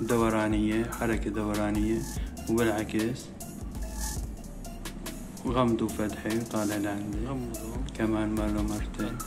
دورانية حركة دورانية وبالعكس غمض فتحي وطالع لعندي كمان ماله مرتين